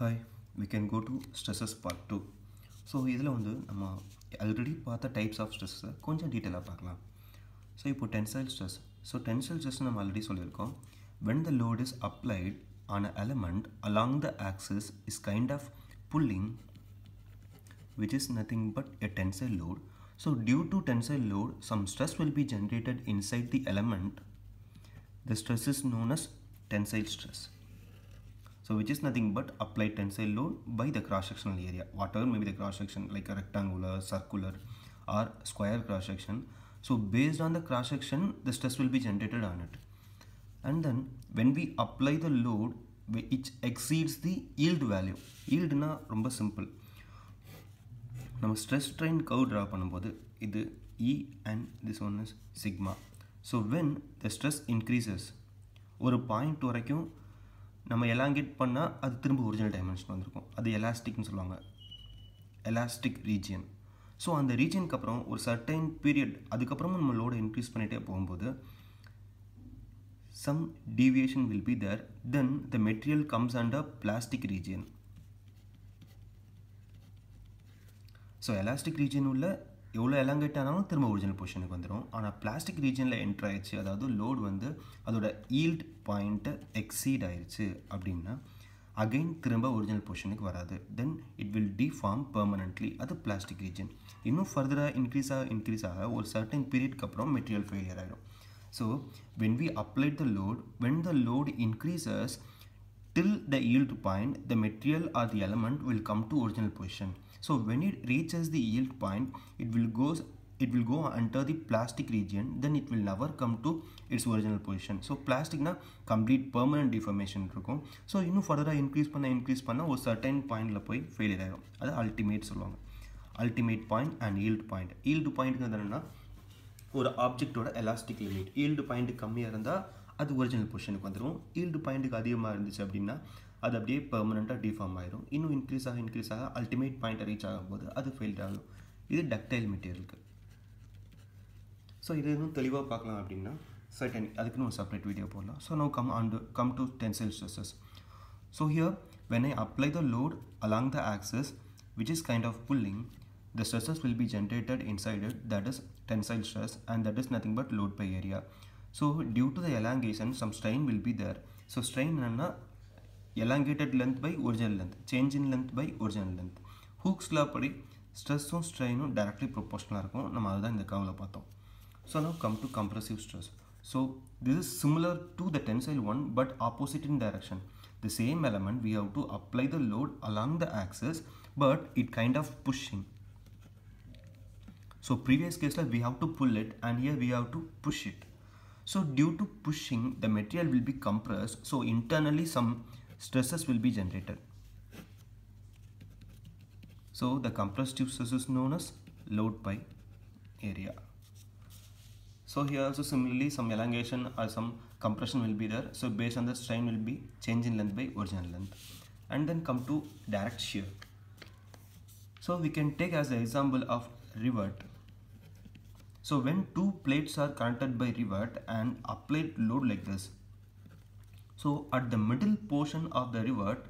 Hi we can go to stresses part two so இதில் வந்து நம்ம ஆல்ரெடி பார்த்த டைப்ஸ் ஆஃப் ஸ்ட்ரெஸ்ஸை கொஞ்சம் டீட்டெயிலாக பார்க்கலாம் ஸோ இப்போ tensile stress so tensile stress நம்ம ஆல்ரெடி சொல்லியிருக்கோம் when the load is applied on an element along the axis is kind of pulling which is nothing but a tensile load. So due to tensile load, some stress will be generated inside the element. The stress is known as tensile stress. So which is nothing but applied tensile load by the cross-sectional area. Whatever may be the cross-section like a rectangular, circular or square cross-section. So based on the cross-section, the stress will be generated on it. And then when we apply the load which exceeds the yield value. Yieldனா ரொம்ப simple. நம்ம stress train curve draw பண்ணும்போது இது இ and this one is sigma so when the stress increases ஒரு point வரைக்கும் நம்ம elongate பண்ணால் அது திரும்ப ஒரிஜினல் டைமென்ஷன் வந்திருக்கும். அது எலாஸ்டிக்னு சொல்லுவாங்க. எலாஸ்டிக் ரீஜியன் ஸோ அந்த ரீஜனுக்கு அப்புறம் ஒரு சர்டைன் பீரியட் அதுக்கப்புறமும் நம்ம லோடை இன்க்ரீஸ் பண்ணிகிட்டே போகும்போது some will be there then the material comes and under plastic region so elastic region உள்ள எவ்வளோ எலங்கேட் ஆனாலும் திரும்ப ஒரிஜினல் பொசிஷனுக்கு வந்துடும் ஆனால் பிளாஸ்டிக் ரீஜனில் என்ட்ரு ஆயிடுச்சு. அதாவது லோடு வந்து அதோட ஈல்ட் பாயிண்ட்டு எக்ஸீட் ஆயிடுச்சு அப்படின்னா அகைன் திரும்ப ஒரிஜினல் பொசிஷனுக்கு வராது. Then it will deform permanently அது பிளாஸ்டிக் ரீஜன் இன்னும் ஃபர்தராக இன்க்ரீஸ் ஆக இன்க்ரீஸ் ஆக ஒரு சர்டன் பீரியட்க்கு அப்புறம் மெட்டீரியல் ஃபெயிலியர் ஆகிடும் so when we applied the load when the load increases till the yield point, the material or the element will come to original position. So when it reaches the yield point, it will goes it will go under the plastic region then it will never come to its original position so plastic na complete permanent deformation இருக்கும் so இன்னும் ஃபர்தராக increase பண்ண increase பண்ண ஒரு certain பாயிண்டில் போய் failure ஆகிடும் அது அல்டிமேட் சொல்லுவாங்க ultimate point and yield point yield பாயிண்ட்ங்கிறது என்னன்னா ஒரு ஆப்ஜெக்டோட எலாஸ்டிக் லிமிட் ஈல்டு பாயிண்ட் கம்மியாக இருந்தால் அது ஒரிஜினல் பொசிஷனுக்கு வந்துடும் ஈல்டு பாயிண்ட்டுக்கு அதிகமாக இருந்துச்சு அப்படின்னா அது அப்படியே பெர்மனெண்ட்டாக டிஃபார்ம் ஆயிரும் இன்னும் இன்க்ரீஸ் ஆக இன்க்ரீஸ் ஆக அல்டிமேட் பாயிண்ட்டை ரீச் ஆகும்போது அது ஃபெயில்ட் ஆகும் இது டக்டைல் மெட்டீரியலுக்கு ஸோ இது இன்னும் தெளிவாக பார்க்கலாம் அப்படின்னா சர்டன் அதுக்குன்னு ஒரு செப்பரேட் வீடியோ போடலாம் so no come on come to tensile stresses so here when I apply the load along the axis which is kind of pulling the stresses will be generated inside it that is tensile stress and that is nothing but load by area So due to the elongation, some strain will be there. So strain is elongated length by original length, change in length by original length. Hooke's padi, stress on strain is directly proportional. Arko, so now come to compressive stress. So this is similar to the tensile one but opposite in direction. The same element we have to apply the load along the axis but it kind of pushing. So previous case we have to pull it and here we have to push it so due to pushing the material will be compressed. So internally some stresses will be generated. So the compressive stress is known as load by area. So here also similarly some elongation or some compression will be there. So based on the strain will be change in length by original length. And then come to direct shear. So we can take as an example of rivet so when two plates are connected by rivet and applied load like this, so at the middle portion of the rivet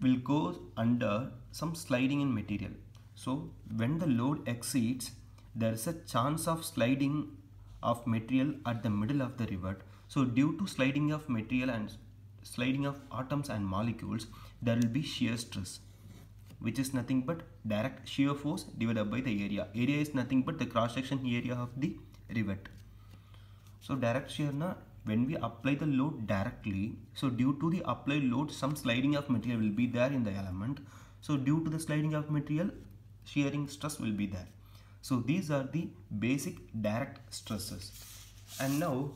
will go under some sliding in material. So when the load exceeds, there is a chance of sliding of material at the middle of the rivet. So due to sliding of material and sliding of atoms and molecules, there will be shear stress which is nothing but direct shear force divided by the area. Area is nothing but the cross section area of the rivet. So direct shear na when we apply the load directly, so due to the applied load some sliding of material will be there in the element. So due to the sliding of material shearing stress will be there. So these are the basic direct stresses. And now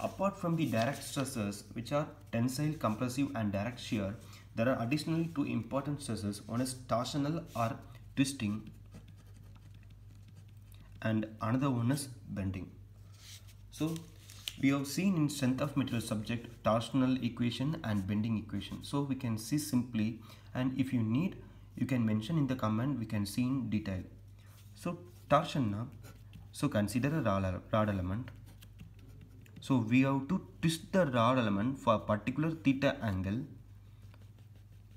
apart from the direct stresses which are tensile, compressive and direct shear, there are additionally two important stresses. One is torsional or twisting and another one is bending. So we have seen in strength of material subject torsional equation and bending equation. So we can see simply and if you need you can mention in the comment we can see in detail. So torsion now so consider a rod, rod element. So we have to twist the rod element for a particular theta angle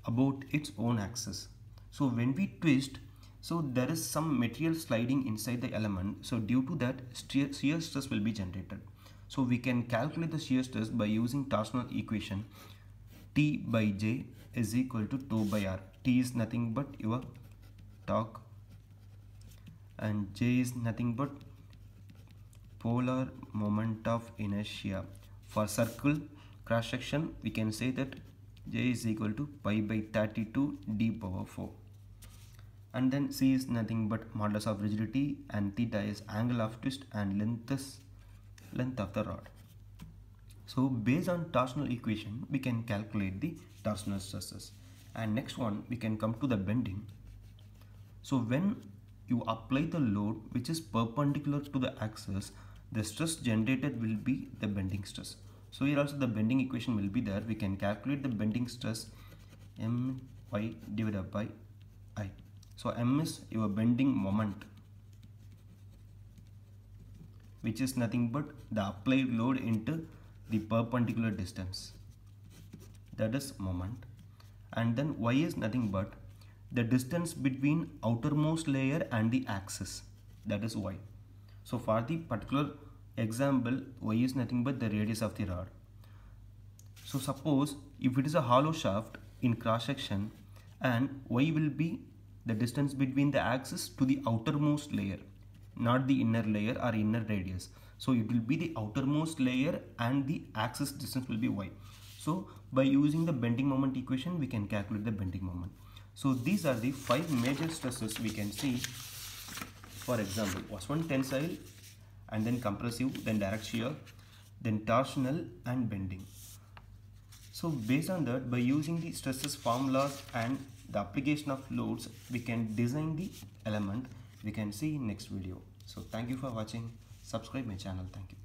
about its own axis. So when we twist, so there is some material sliding inside the element. So due to that, shear stress will be generated. So we can calculate the shear stress by using torsional equation T by J is equal to tau by R. T is nothing but your torque and J is nothing but polar moment of inertia. For circle cross section we can say that J is equal to pi by 32 d power 4 and then C is nothing but modulus of rigidity and theta is angle of twist and length is length of the rod. So based on torsional equation, we can calculate the torsional stresses. And next one, we can come to the bending. So when you apply the load which is perpendicular to the axis, the stress generated will be the bending stress. So here also the bending equation will be there. We can calculate the bending stress m y divided by i. So m is your bending moment which is nothing but the applied load into the perpendicular distance that is moment and then y is nothing but the distance between outermost layer and the axis that is y so for the particular example y is nothing but the radius of the rod. So suppose if it is a hollow shaft in cross section and y will be the distance between the axis to the outermost layer not the inner layer or inner radius. So it will be the outermost layer and the axis distance will be y. So by using the bending moment equation we can calculate the bending moment. So these are the five major stresses we can see. For example was one tensile and then compressive then direct shear then torsional and bending. So based on that by using the stresses formulas and the application of loads we can design the element. We can see in next video. So thank you for watching. Subscribe my channel. Thank you